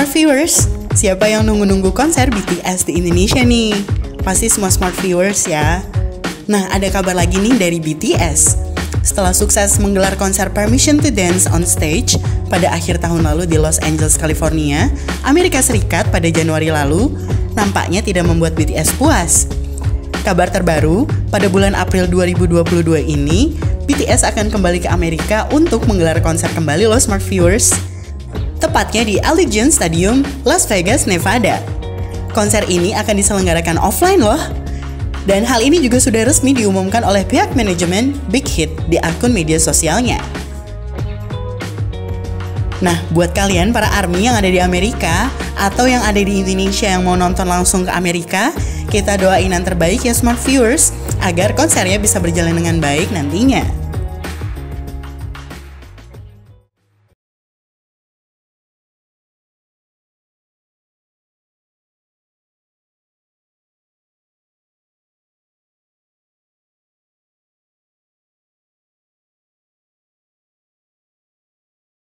smart viewers, siapa yang nunggu-nunggu konser BTS di Indonesia nih? Pasti semua smart viewers ya. Nah, ada kabar lagi nih dari BTS. Setelah sukses menggelar konser Permission to Dance on Stage pada akhir tahun lalu di Los Angeles, California, Amerika Serikat pada Januari lalu, nampaknya tidak membuat BTS puas. Kabar terbaru, pada bulan April 2022 ini, BTS akan kembali ke Amerika untuk menggelar konser kembali loh smart viewers tepatnya di Allegiant Stadium, Las Vegas, Nevada. Konser ini akan diselenggarakan offline loh. Dan hal ini juga sudah resmi diumumkan oleh pihak manajemen Big Hit di akun media sosialnya. Nah, buat kalian para ARMY yang ada di Amerika atau yang ada di Indonesia yang mau nonton langsung ke Amerika, kita doain yang terbaik ya smart viewers agar konsernya bisa berjalan dengan baik nantinya.